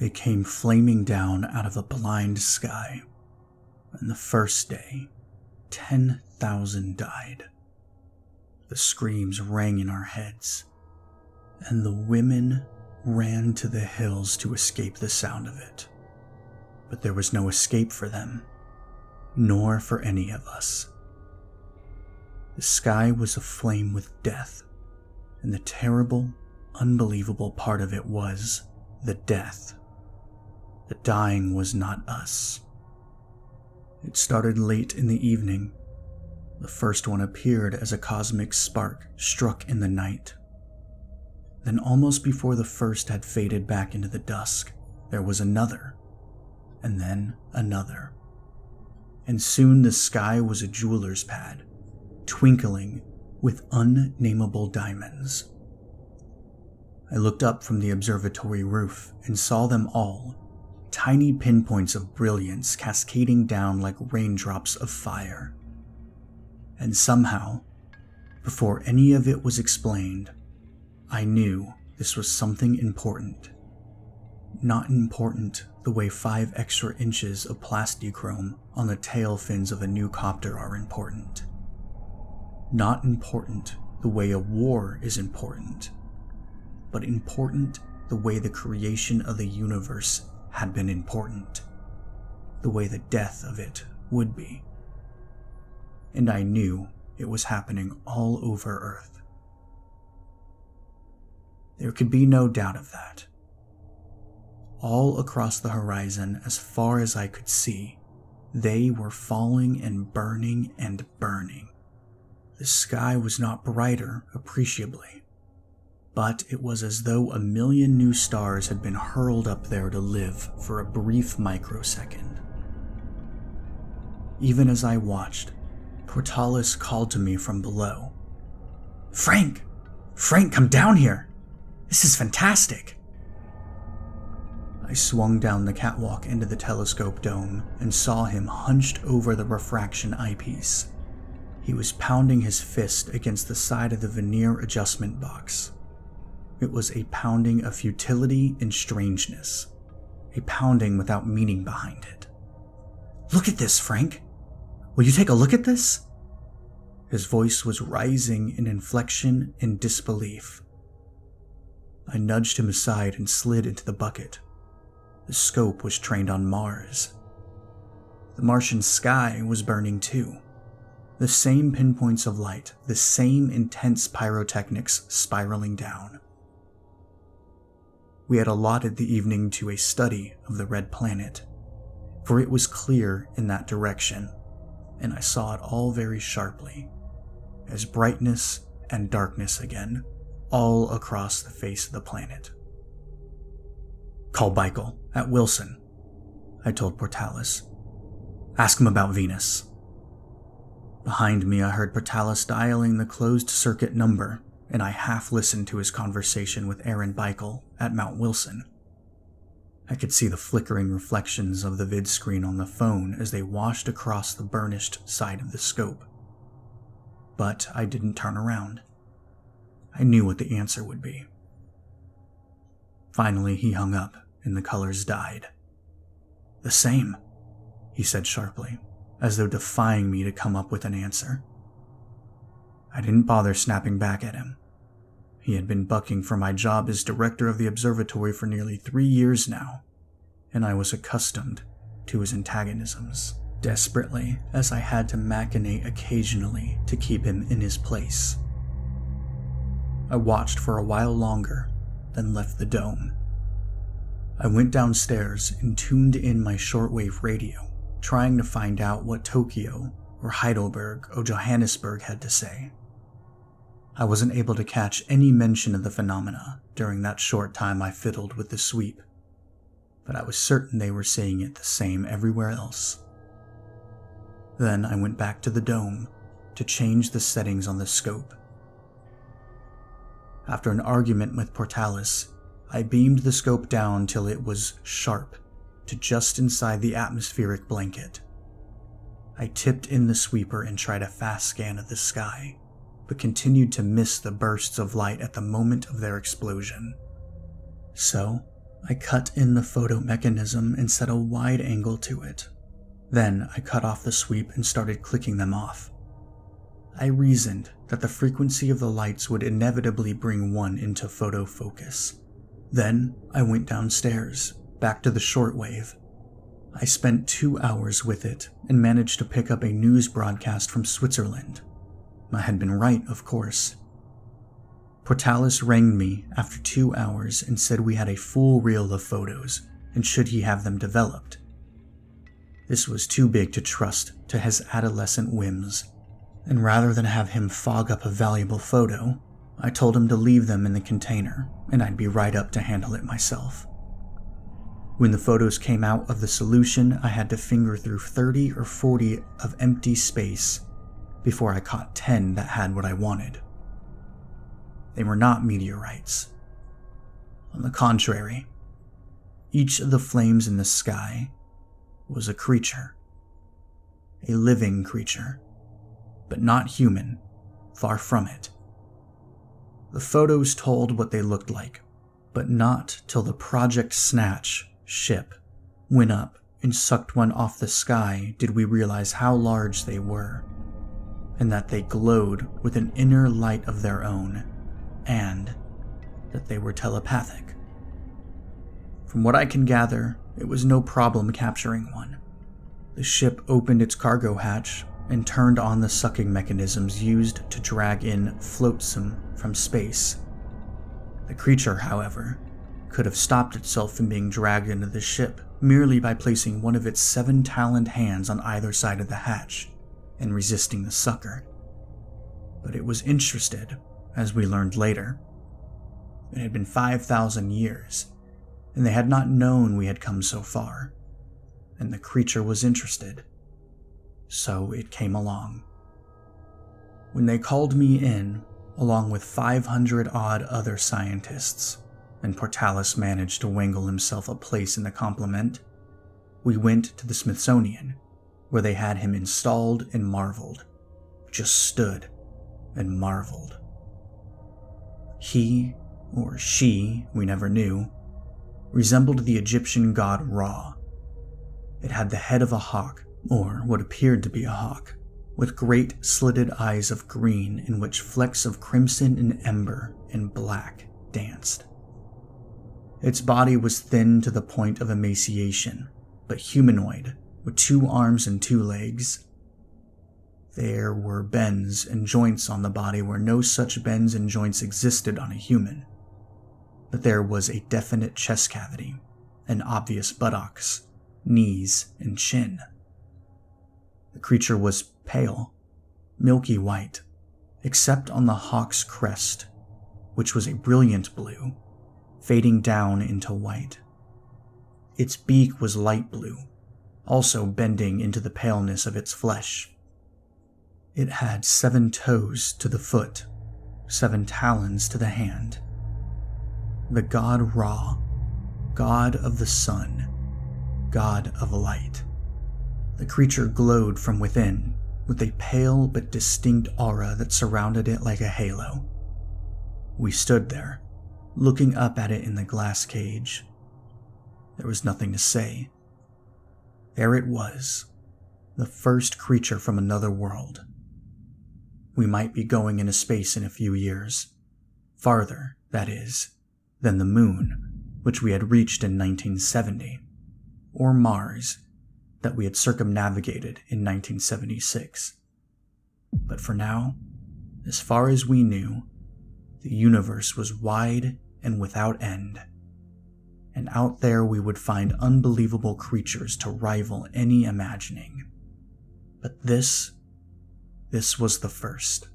They came flaming down out of a blind sky. And the first day, 10,000 died. The screams rang in our heads, and the women ran to the hills to escape the sound of it. But there was no escape for them, nor for any of us. The sky was aflame with death, and the terrible, unbelievable part of it was the death. The dying was not us. It started late in the evening. The first one appeared as a cosmic spark struck in the night. Then, almost before the first had faded back into the dusk, there was another, and then another. And soon the sky was a jeweler's pad, twinkling with unnameable diamonds. I looked up from the observatory roof and saw them all, tiny pinpoints of brilliance cascading down like raindrops of fire. And somehow, before any of it was explained, I knew this was something important. Not important the way five extra inches of plastichrome on the tail fins of a new copter are important. Not important the way a war is important, but important the way the creation of the universe had been important, the way the death of it would be. And I knew it was happening all over Earth. There could be no doubt of that. All across the horizon, as far as I could see, they were falling and burning and burning. The sky was not brighter appreciably, but it was as though a million new stars had been hurled up there to live for a brief microsecond. Even as I watched, Portalis called to me from below. Frank! Frank, come down here! This is fantastic! I swung down the catwalk into the telescope dome and saw him hunched over the refraction eyepiece. He was pounding his fist against the side of the vernier adjustment box. It was a pounding of futility and strangeness, a pounding without meaning behind it. Look at this, Frank. Will you take a look at this? His voice was rising in inflection and disbelief. I nudged him aside and slid into the bucket. The scope was trained on Mars. The Martian sky was burning too the same pinpoints of light, the same intense pyrotechnics spiraling down. We had allotted the evening to a study of the red planet, for it was clear in that direction, and I saw it all very sharply, as brightness and darkness again, all across the face of the planet. Call Beichel at Wilson, I told Portalis. Ask him about Venus. Behind me, I heard Portalis dialing the closed circuit number, and I half listened to his conversation with Aaron Beichel at Mount Wilson. I could see the flickering reflections of the vid screen on the phone as they washed across the burnished side of the scope. But I didn't turn around. I knew what the answer would be. Finally, he hung up and the colors died. The same, he said sharply as though defying me to come up with an answer. I didn't bother snapping back at him. He had been bucking for my job as director of the observatory for nearly three years now, and I was accustomed to his antagonisms, desperately as I had to machinate occasionally to keep him in his place. I watched for a while longer, then left the dome. I went downstairs and tuned in my shortwave radio trying to find out what Tokyo or Heidelberg or Johannesburg had to say. I wasn't able to catch any mention of the phenomena during that short time I fiddled with the sweep, but I was certain they were seeing it the same everywhere else. Then I went back to the dome to change the settings on the scope. After an argument with Portalis, I beamed the scope down till it was sharp to just inside the atmospheric blanket. I tipped in the sweeper and tried a fast scan of the sky, but continued to miss the bursts of light at the moment of their explosion. So, I cut in the photo mechanism and set a wide angle to it. Then I cut off the sweep and started clicking them off. I reasoned that the frequency of the lights would inevitably bring one into photo focus. Then I went downstairs, back to the shortwave. I spent two hours with it and managed to pick up a news broadcast from Switzerland. I had been right, of course. Portalis rang me after two hours and said we had a full reel of photos and should he have them developed. This was too big to trust to his adolescent whims, and rather than have him fog up a valuable photo, I told him to leave them in the container and I'd be right up to handle it myself. When the photos came out of the solution, I had to finger through 30 or 40 of empty space before I caught 10 that had what I wanted. They were not meteorites. On the contrary, each of the flames in the sky was a creature. A living creature, but not human, far from it. The photos told what they looked like, but not till the Project Snatch ship went up and sucked one off the sky did we realize how large they were, and that they glowed with an inner light of their own, and that they were telepathic. From what I can gather, it was no problem capturing one. The ship opened its cargo hatch and turned on the sucking mechanisms used to drag in flotsam from space. The creature, however, could have stopped itself from being dragged into the ship merely by placing one of its seven taloned hands on either side of the hatch and resisting the sucker. But it was interested, as we learned later. It had been 5,000 years, and they had not known we had come so far, and the creature was interested. So it came along. When they called me in, along with 500 odd other scientists, and Portalis managed to wangle himself a place in the complement, we went to the Smithsonian, where they had him installed and marveled. Just stood and marveled. He, or she, we never knew, resembled the Egyptian god Ra. It had the head of a hawk, or what appeared to be a hawk, with great slitted eyes of green in which flecks of crimson and ember and black danced. Its body was thin to the point of emaciation, but humanoid, with two arms and two legs. There were bends and joints on the body where no such bends and joints existed on a human. But there was a definite chest cavity, and obvious buttocks, knees, and chin. The creature was pale, milky white, except on the hawk's crest, which was a brilliant blue fading down into white. Its beak was light blue, also bending into the paleness of its flesh. It had seven toes to the foot, seven talons to the hand. The god Ra, god of the sun, god of light. The creature glowed from within with a pale but distinct aura that surrounded it like a halo. We stood there, looking up at it in the glass cage. There was nothing to say. There it was, the first creature from another world. We might be going into space in a few years. Farther, that is, than the moon, which we had reached in 1970, or Mars, that we had circumnavigated in 1976. But for now, as far as we knew, the universe was wide and without end. And out there we would find unbelievable creatures to rival any imagining. But this, this was the first.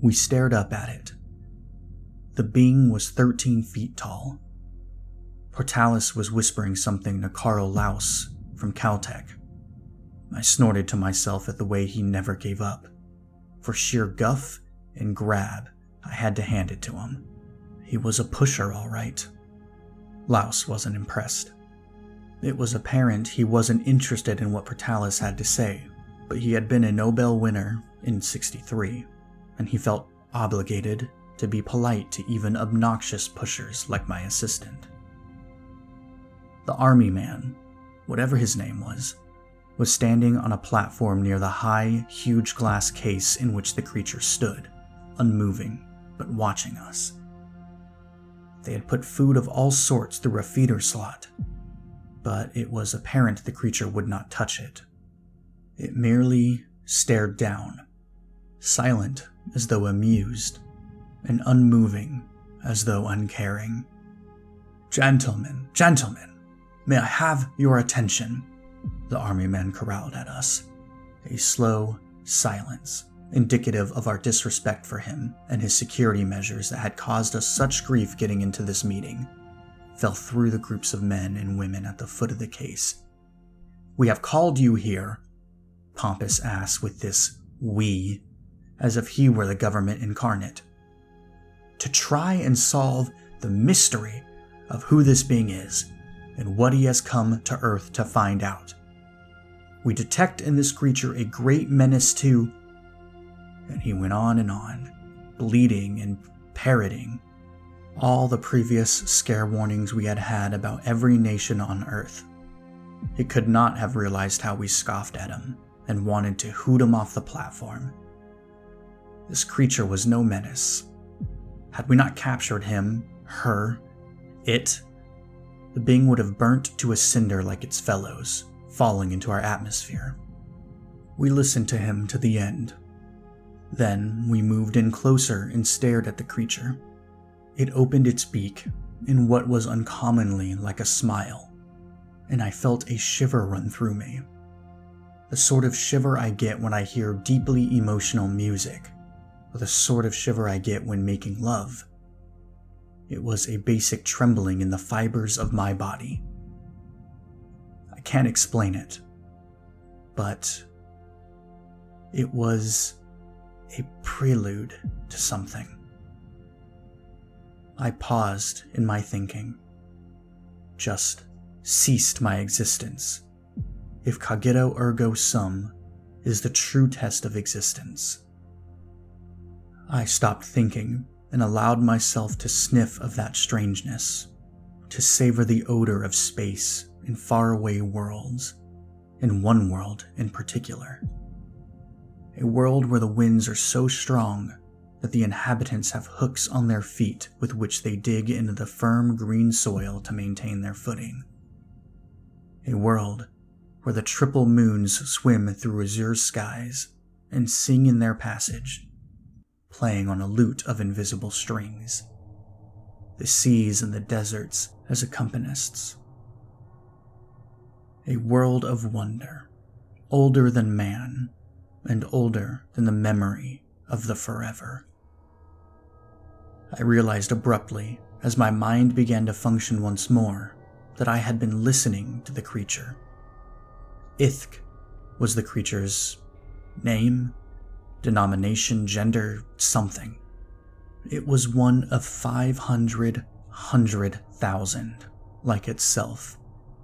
We stared up at it. The being was 13 feet tall. Portalis was whispering something to Carl Laus from Caltech. I snorted to myself at the way he never gave up. For sheer guff and grab, I had to hand it to him. He was a pusher, all right. Laus wasn't impressed. It was apparent he wasn't interested in what Portalis had to say, but he had been a Nobel winner in 63, and he felt obligated to be polite to even obnoxious pushers like my assistant. The army man, whatever his name was, was standing on a platform near the high, huge glass case in which the creature stood, unmoving, but watching us. They had put food of all sorts through a feeder slot, but it was apparent the creature would not touch it. It merely stared down, silent as though amused, and unmoving as though uncaring. Gentlemen, gentlemen, may I have your attention? The army men corralled at us. A slow silence, indicative of our disrespect for him and his security measures that had caused us such grief getting into this meeting, fell through the groups of men and women at the foot of the case. We have called you here, Pompous asked with this we, as if he were the government incarnate, to try and solve the mystery of who this being is and what he has come to Earth to find out. We detect in this creature a great menace to. And he went on and on, bleeding and parroting all the previous scare warnings we had had about every nation on Earth. He could not have realized how we scoffed at him and wanted to hoot him off the platform. This creature was no menace. Had we not captured him, her, it, the being would have burnt to a cinder like its fellows, falling into our atmosphere. We listened to him to the end. Then we moved in closer and stared at the creature. It opened its beak in what was uncommonly like a smile, and I felt a shiver run through me. The sort of shiver I get when I hear deeply emotional music, or the sort of shiver I get when making love. It was a basic trembling in the fibers of my body. I can't explain it, but it was a prelude to something. I paused in my thinking, just ceased my existence. If cogito ergo sum is the true test of existence. I stopped thinking and allowed myself to sniff of that strangeness, to savor the odor of space in faraway worlds, in one world in particular. A world where the winds are so strong that the inhabitants have hooks on their feet with which they dig into the firm green soil to maintain their footing. A world where the triple moons swim through azure skies and sing in their passage playing on a lute of invisible strings, the seas and the deserts as accompanists. A world of wonder, older than man, and older than the memory of the forever. I realized abruptly, as my mind began to function once more, that I had been listening to the creature. Ithk was the creature's name, denomination, gender, something. It was one of 500 hundred thousand, like itself,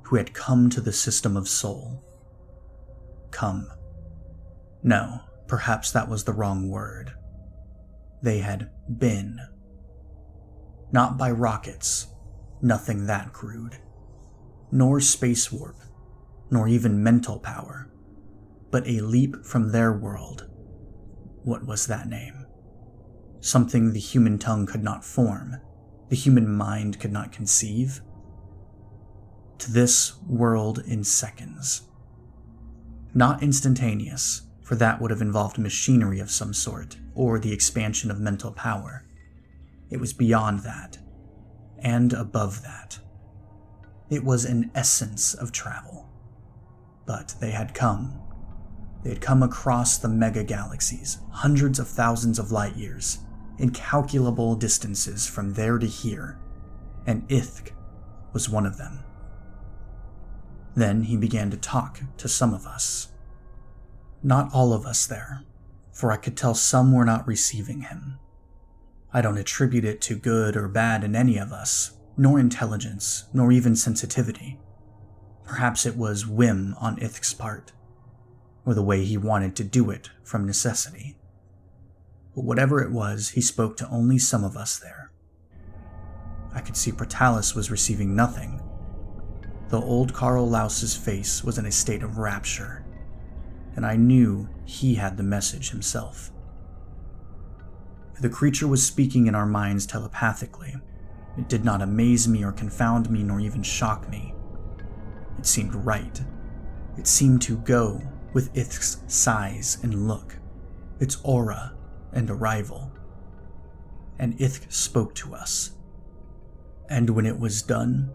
who had come to the system of Sol. Come. No, perhaps that was the wrong word. They had been. Not by rockets, nothing that crude, nor space warp, nor even mental power, but a leap from their world what was that name? Something the human tongue could not form, the human mind could not conceive. To this world in seconds. Not instantaneous, for that would have involved machinery of some sort, or the expansion of mental power. It was beyond that, and above that. It was an essence of travel. But they had come they had come across the mega galaxies, hundreds of thousands of light years, incalculable distances from there to here, and Ithk was one of them. Then he began to talk to some of us. Not all of us there, for I could tell some were not receiving him. I don't attribute it to good or bad in any of us, nor intelligence, nor even sensitivity. Perhaps it was whim on Ithk's part or the way he wanted to do it from necessity. but whatever it was, he spoke to only some of us there. I could see Portalis was receiving nothing. though old Carl Laus's face was in a state of rapture, and I knew he had the message himself. The creature was speaking in our minds telepathically. It did not amaze me or confound me nor even shock me. It seemed right. It seemed to go with its size and look, its aura and arrival. And Ithk spoke to us. And when it was done,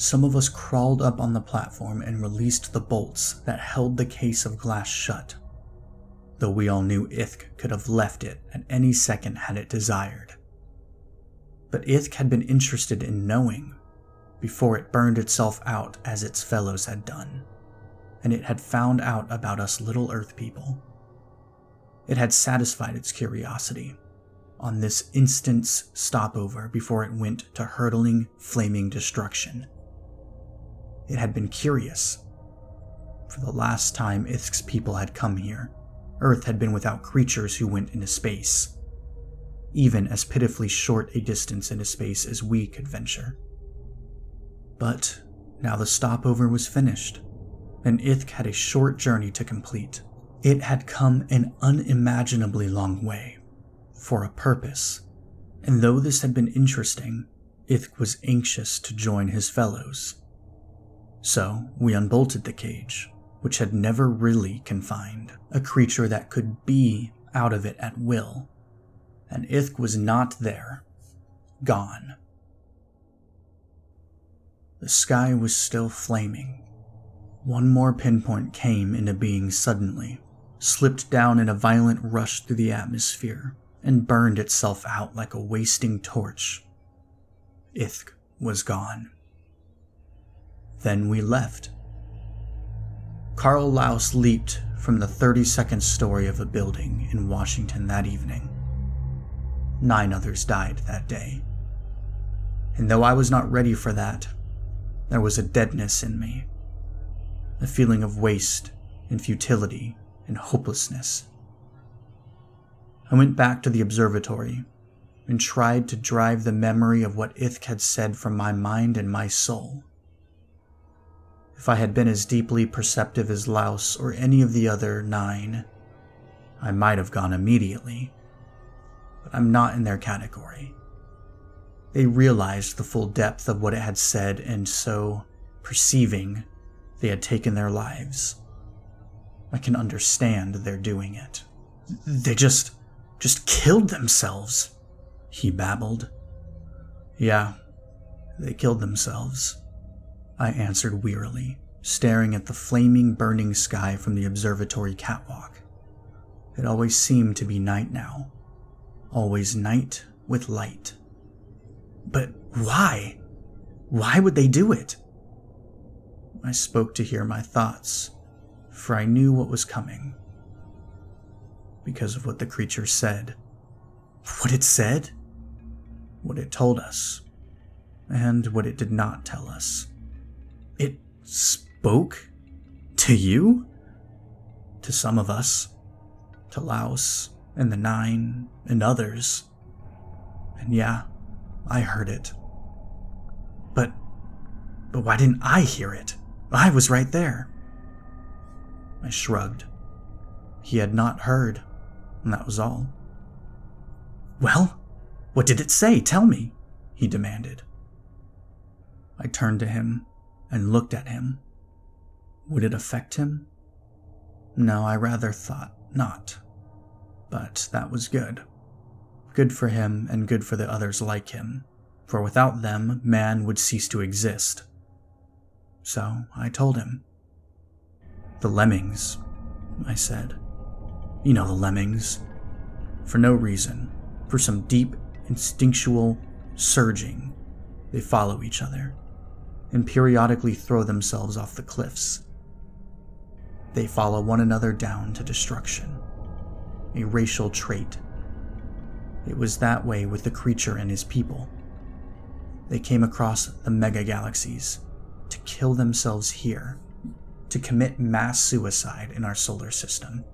some of us crawled up on the platform and released the bolts that held the case of glass shut though we all knew Ithk could have left it at any second had it desired. But Ithk had been interested in knowing before it burned itself out as its fellows had done, and it had found out about us little Earth people. It had satisfied its curiosity on this instant's stopover before it went to hurtling, flaming destruction. It had been curious. For the last time Ithk's people had come here, Earth had been without creatures who went into space, even as pitifully short a distance into space as we could venture. But now the stopover was finished, and Ithk had a short journey to complete. It had come an unimaginably long way, for a purpose, and though this had been interesting, Ithk was anxious to join his fellows. So we unbolted the cage which had never really confined, a creature that could be out of it at will. And Ithk was not there. Gone. The sky was still flaming. One more pinpoint came into being suddenly, slipped down in a violent rush through the atmosphere, and burned itself out like a wasting torch. Ithk was gone. Then we left Carl Laus leaped from the 32nd story of a building in Washington that evening. Nine others died that day. And though I was not ready for that, there was a deadness in me, a feeling of waste and futility and hopelessness. I went back to the observatory and tried to drive the memory of what Ithk had said from my mind and my soul. If I had been as deeply perceptive as Laus or any of the other nine, I might have gone immediately. But I'm not in their category. They realized the full depth of what it had said, and so, perceiving, they had taken their lives. I can understand their doing it. They just. just killed themselves, he babbled. Yeah, they killed themselves. I answered wearily, staring at the flaming, burning sky from the observatory catwalk. It always seemed to be night now. Always night with light. But why? Why would they do it? I spoke to hear my thoughts, for I knew what was coming. Because of what the creature said. What it said? What it told us. And what it did not tell us. Spoke to you? To some of us. To Laus and the Nine and others. And yeah, I heard it. But. But why didn't I hear it? I was right there. I shrugged. He had not heard, and that was all. Well, what did it say? Tell me, he demanded. I turned to him and looked at him. Would it affect him? No, I rather thought not. But that was good. Good for him and good for the others like him, for without them, man would cease to exist. So I told him. The lemmings, I said. You know the lemmings. For no reason, for some deep, instinctual surging, they follow each other and periodically throw themselves off the cliffs. They follow one another down to destruction, a racial trait. It was that way with the creature and his people. They came across the mega galaxies to kill themselves here, to commit mass suicide in our solar system,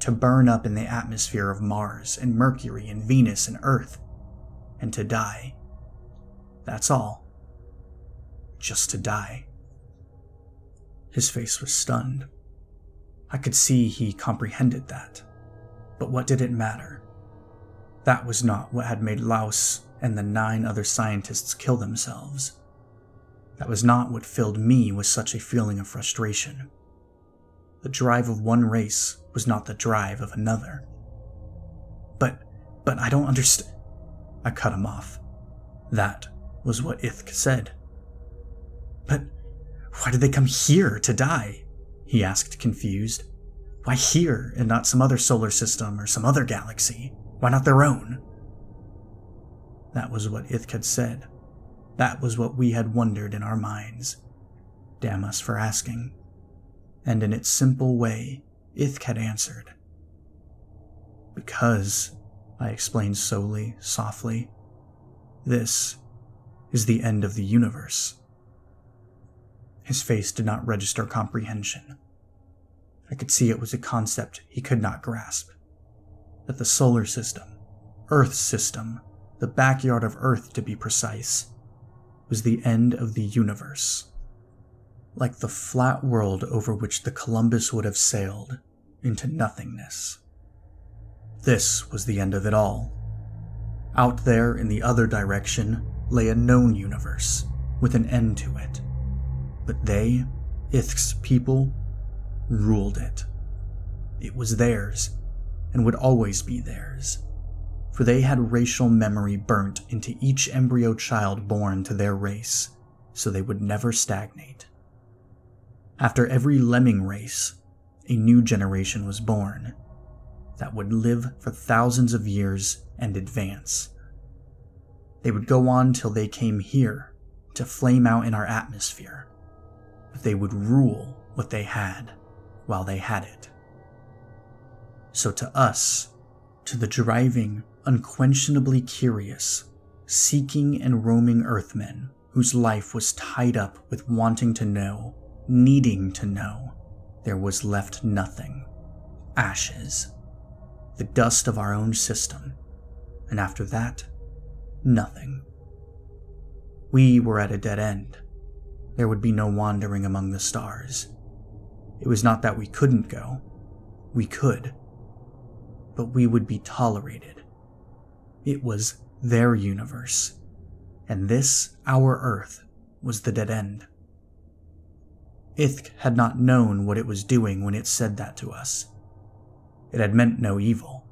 to burn up in the atmosphere of Mars and Mercury and Venus and Earth, and to die. That's all. Just to die. His face was stunned. I could see he comprehended that. But what did it matter? That was not what had made Laus and the nine other scientists kill themselves. That was not what filled me with such a feeling of frustration. The drive of one race was not the drive of another. But, but I don't understand. I cut him off. That was what Ithk said. Why did they come here to die? He asked, confused. Why here and not some other solar system or some other galaxy? Why not their own? That was what Ithk had said. That was what we had wondered in our minds. Damn us for asking. And in its simple way, Ithk had answered. Because, I explained solely, softly, this is the end of the universe. His face did not register comprehension. I could see it was a concept he could not grasp. That the solar system, Earth's system, the backyard of Earth to be precise, was the end of the universe. Like the flat world over which the Columbus would have sailed into nothingness. This was the end of it all. Out there in the other direction lay a known universe with an end to it. But they, Ith's people, ruled it. It was theirs, and would always be theirs, for they had racial memory burnt into each embryo child born to their race, so they would never stagnate. After every lemming race, a new generation was born that would live for thousands of years and advance. They would go on till they came here to flame out in our atmosphere, but they would rule what they had while they had it. So, to us, to the driving, unquestionably curious, seeking and roaming Earthmen whose life was tied up with wanting to know, needing to know, there was left nothing ashes, the dust of our own system, and after that, nothing. We were at a dead end. There would be no wandering among the stars. It was not that we couldn't go. We could. But we would be tolerated. It was their universe. And this, our Earth, was the dead end. Ithk had not known what it was doing when it said that to us. It had meant no evil,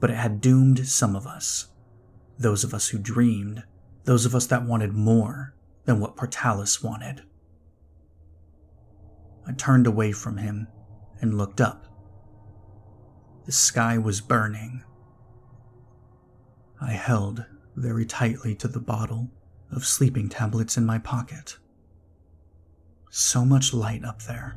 but it had doomed some of us. Those of us who dreamed, those of us that wanted more than what Portalis wanted. I turned away from him and looked up. The sky was burning. I held very tightly to the bottle of sleeping tablets in my pocket. So much light up there.